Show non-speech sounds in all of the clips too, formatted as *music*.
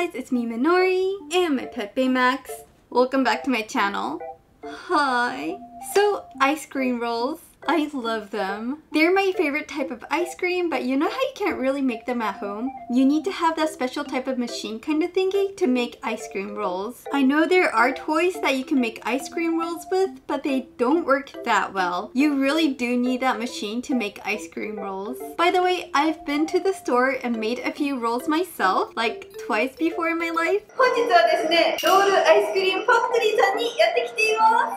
guys, it's me Minori and my pet Baymax. Welcome back to my channel. Hi. So, ice cream rolls. I love them. They're my favorite type of ice cream, but you know how you can't really make them at home? You need to have that special type of machine kind of thingy to make ice cream rolls. I know there are toys that you can make ice cream rolls with, but they don't work that well. You really do need that machine to make ice cream rolls. By the way, I've been to the store and made a few rolls myself, like twice before in my life.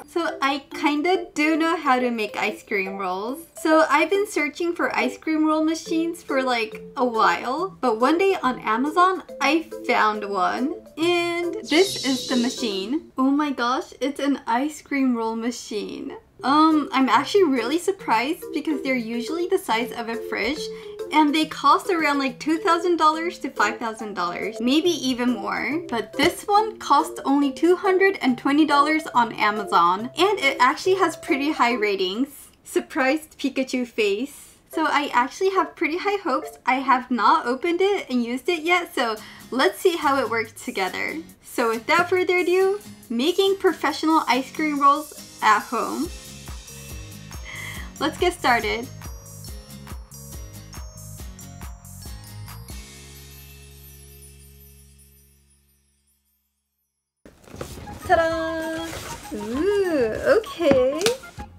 So I kinda do know how to make ice cream rolls. So I've been searching for ice cream roll machines for like a while, but one day on Amazon I found one. And this is the machine. Oh my gosh, it's an ice cream roll machine. Um, I'm actually really surprised because they're usually the size of a fridge and they cost around like $2,000 to $5,000, maybe even more. But this one costs only $220 on Amazon and it actually has pretty high ratings. Surprised Pikachu face. So I actually have pretty high hopes. I have not opened it and used it yet, so let's see how it works together. So without further ado, making professional ice cream rolls at home. Let's get started. Ta-da! Ooh, okay.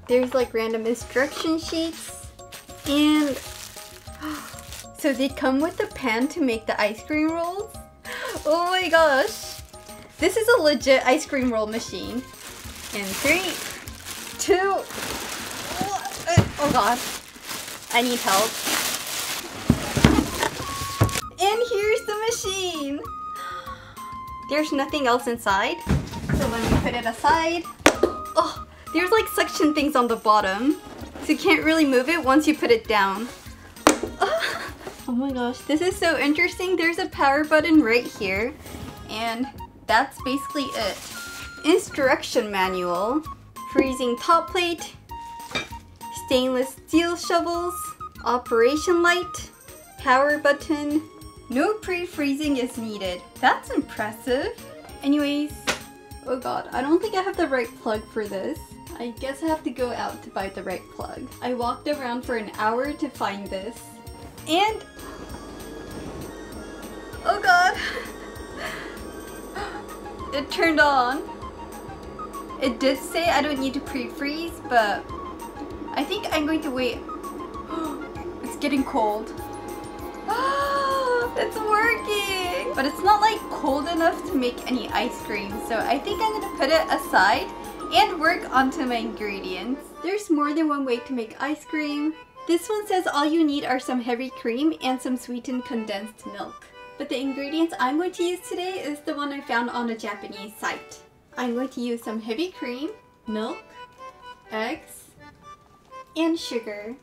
There's like random instruction sheets and *gasps* so they come with a pan to make the ice cream rolls? *gasps* Oh my gosh! This is a legit ice cream roll machine. In three, two, oh god. I need help. And here's the machine! *gasps* There's nothing else inside. So let me put it aside. There's like suction things on the bottom. So you can't really move it once you put it down. *laughs* Oh my gosh, this is so interesting. There's a power button right here. And that's basically it. Instruction manual. Freezing top plate. Stainless steel shovels. Operation light. Power button. No pre-freezing is needed. That's impressive. Anyways, oh god, I don't think I have the right plug for this. I guess I have to go out to buy the right plug. I walked around for an hour to find this. And... Oh god! *laughs* It turned on. It did say I don't need to pre-freeze, but I think I'm going to wait. *gasps* it's getting cold. *gasps* it's working! But it's not like cold enough to make any ice cream, so I think I'm gonna put it aside and work onto my ingredients. There's more than one way to make ice cream. This one says all you need are some heavy cream and some sweetened condensed milk. But the ingredients I'm going to use today is the one I found on a Japanese site. I'm going to use some heavy cream, milk, eggs, and sugar.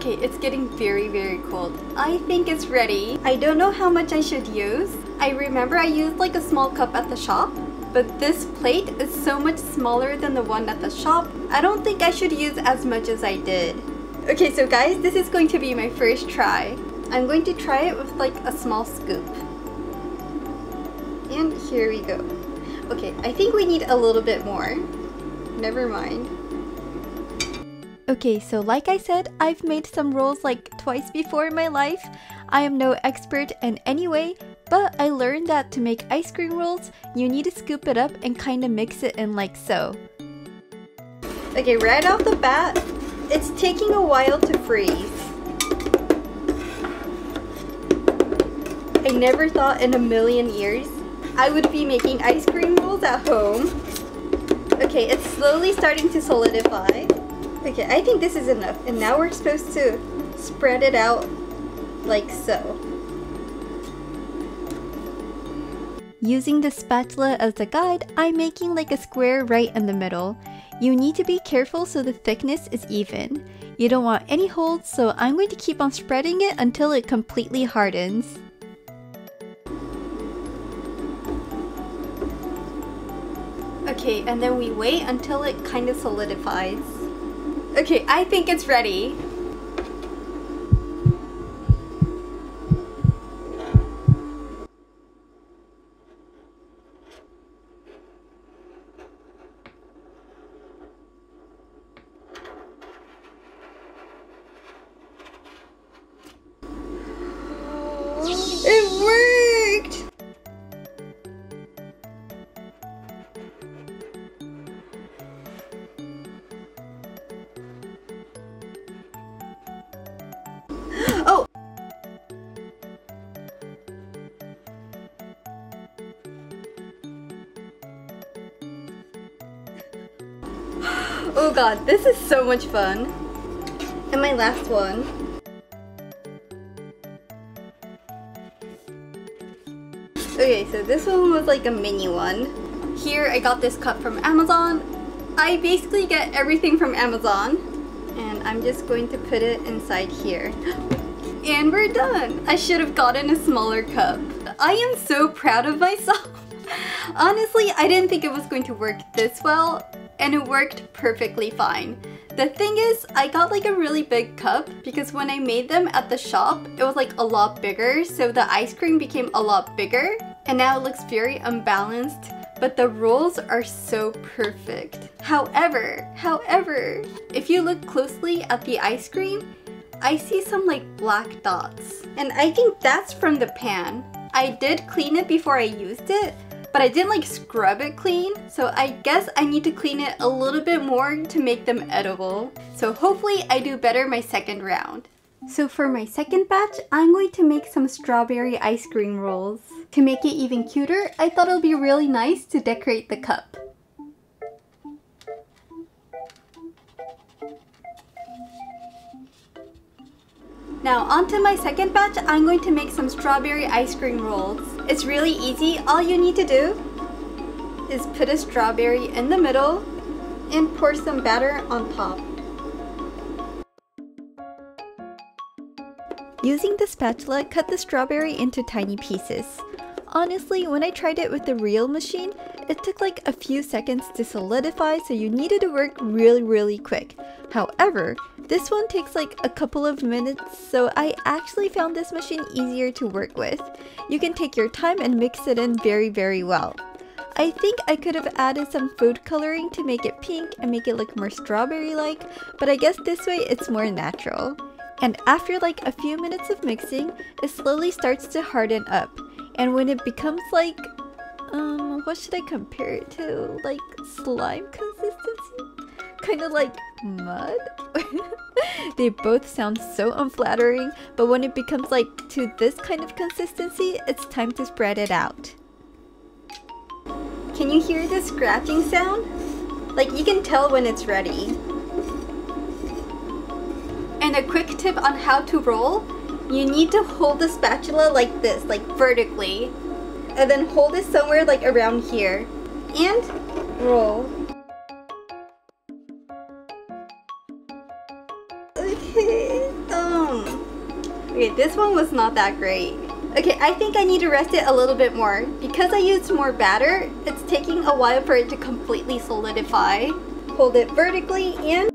Okay, it's getting very, very cold. I think it's ready. I don't know how much I should use. I remember I used like a small cup at the shop, but this plate is so much smaller than the one at the shop. I don't think I should use as much as I did. Okay, so guys, this is going to be my first try. I'm going to try it with like a small scoop. And here we go. Okay, I think we need a little bit more. Never mind. Okay, so like I said, I've made some rolls like twice before in my life. I am no expert in any way, but I learned that to make ice cream rolls, you need to scoop it up and kind of mix it in like so. Okay, right off the bat, it's taking a while to freeze. I never thought in a million years I would be making ice cream rolls at home. Okay, it's slowly starting to solidify. Okay, I think this is enough. And now we're supposed to spread it out like so. Using the spatula as the guide, I'm making like a square right in the middle. You need to be careful so the thickness is even. You don't want any holes, so I'm going to keep on spreading it until it completely hardens. Okay, and then we wait until it kind of solidifies. Okay, I think it's ready. Oh god, this is so much fun. And my last one. Okay, so this one was like a mini one. Here I got this cup from Amazon. I basically get everything from Amazon. And I'm just going to put it inside here. *gasps* And we're done! I should have gotten a smaller cup. I am so proud of myself. *laughs* Honestly, I didn't think it was going to work this well, and it worked perfectly fine. The thing is, I got like a really big cup because when I made them at the shop, it was like a lot bigger, so the ice cream became a lot bigger, and now it looks very unbalanced, but the rolls are so perfect. However, however, if you look closely at the ice cream, I see some like black dots. And I think that's from the pan. I did clean it before I used it, but I didn't like scrub it clean. So I guess I need to clean it a little bit more to make them edible. So hopefully I do better my second round. So for my second batch, I'm going to make some strawberry ice cream rolls. To make it even cuter, I thought it would be really nice to decorate the cup. Now onto my second batch, I'm going to make some strawberry ice cream rolls. It's really easy. All you need to do is put a strawberry in the middle and pour some batter on top. Using the spatula, cut the strawberry into tiny pieces. Honestly, when I tried it with the real machine, it took like a few seconds to solidify so you needed to work really really quick. However, this one takes like a couple of minutes so I actually found this machine easier to work with. You can take your time and mix it in very very well. I think I could have added some food coloring to make it pink and make it look more strawberry like, but I guess this way it's more natural. And after like a few minutes of mixing, it slowly starts to harden up. And when it becomes like, um, what should I compare it to? Like slime? Kind of like mud? *laughs* they both sound so unflattering, but when it becomes like to this kind of consistency, it's time to spread it out. Can you hear the scratching sound? Like you can tell when it's ready. And a quick tip on how to roll, you need to hold the spatula like this, like vertically. And then hold it somewhere like around here. And roll. This one was not that great. Okay, I think I need to rest it a little bit more. Because I used more batter, it's taking a while for it to completely solidify. Hold it vertically in.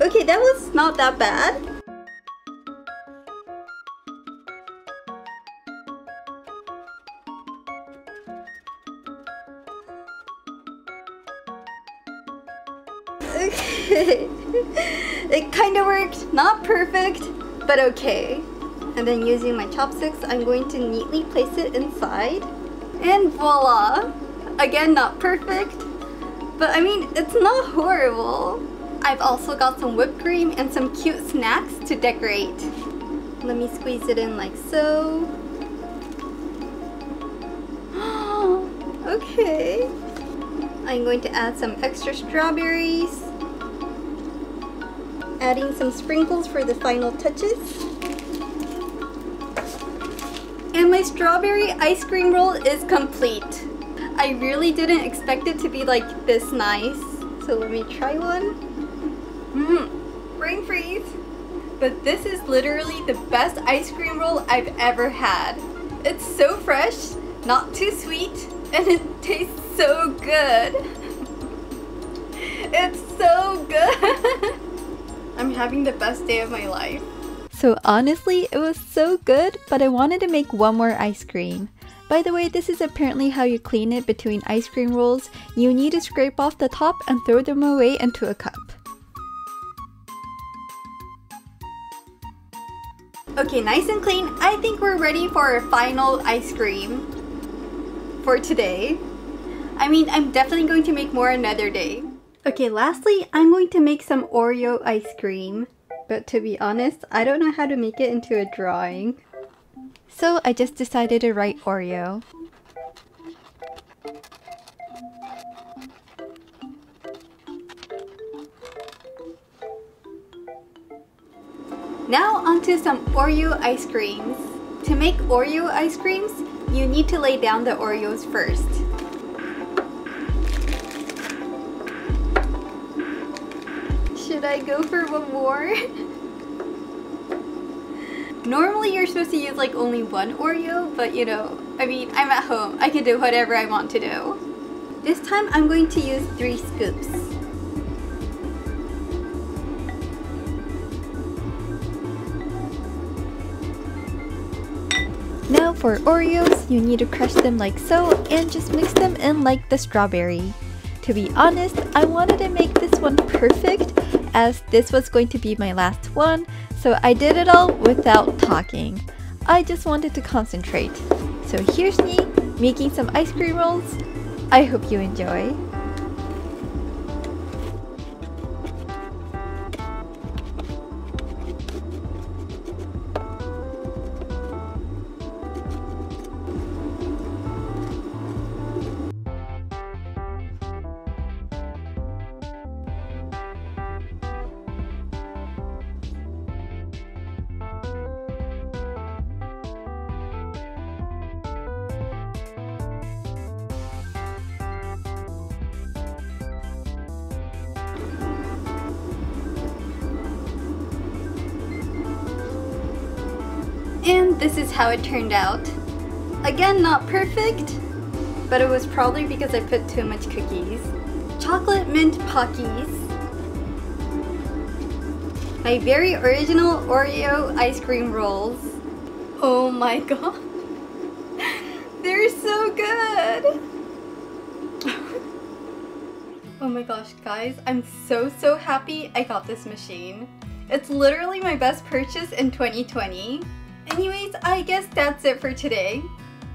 Okay, that was not that bad. *laughs* it kind of worked. Not perfect, but okay. And then using my chopsticks, I'm going to neatly place it inside. And voila! Again, not perfect, but I mean, it's not horrible. I've also got some whipped cream and some cute snacks to decorate. Let me squeeze it in like so. *gasps* okay. I'm going to add some extra strawberries. Adding some sprinkles for the final touches. And my strawberry ice cream roll is complete. I really didn't expect it to be like this nice. So let me try one. Mmm, brain freeze. But this is literally the best ice cream roll I've ever had. It's so fresh, not too sweet, and it tastes so good. *laughs* It's so good. *laughs* I'm having the best day of my life. So honestly, it was so good, but I wanted to make one more ice cream. By the way, this is apparently how you clean it between ice cream rolls. You need to scrape off the top and throw them away into a cup. Okay, nice and clean. I think we're ready for our final ice cream for today. I mean, I'm definitely going to make more another day. Okay, lastly, I'm going to make some Oreo ice cream. But to be honest, I don't know how to make it into a drawing. So I just decided to write Oreo. Now onto some Oreo ice creams. To make Oreo ice creams, you need to lay down the Oreos first. I go for one more? Normally you're supposed to use like only one Oreo, but you know, I mean, I'm at home. I can do whatever I want to do. This time I'm going to use three scoops. Now for Oreos, you need to crush them like so and just mix them in like the strawberry. To be honest, I wanted to make this one perfect as this was going to be my last one, so I did it all without talking. I just wanted to concentrate. So here's me making some ice cream rolls. I hope you enjoy. This is how it turned out. Again, not perfect, but it was probably because I put too much cookies. Chocolate mint Pockies. My very original Oreo ice cream rolls. Oh my *laughs* god. They're so good. *laughs* oh my gosh, guys. I'm so, so happy I got this machine. It's literally my best purchase in 2020. Anyways, I guess that's it for today.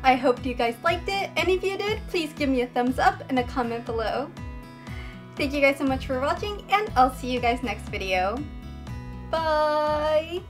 I hope you guys liked it, and if you did, please give me a thumbs up and a comment below. Thank you guys so much for watching, and I'll see you guys next video. Bye!